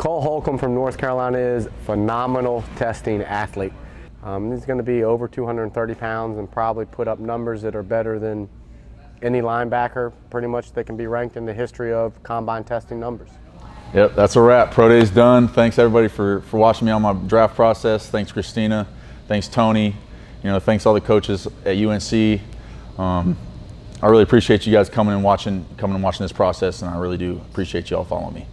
Cole Holcomb from North Carolina is phenomenal testing athlete. Um, he's going to be over 230 pounds and probably put up numbers that are better than any linebacker pretty much that can be ranked in the history of combine testing numbers. Yep, that's a wrap. Pro Day's done. Thanks everybody for, for watching me on my draft process. Thanks Christina. Thanks Tony. You know, thanks all the coaches at UNC. Um, I really appreciate you guys coming and watching, coming and watching this process, and I really do appreciate you all following me.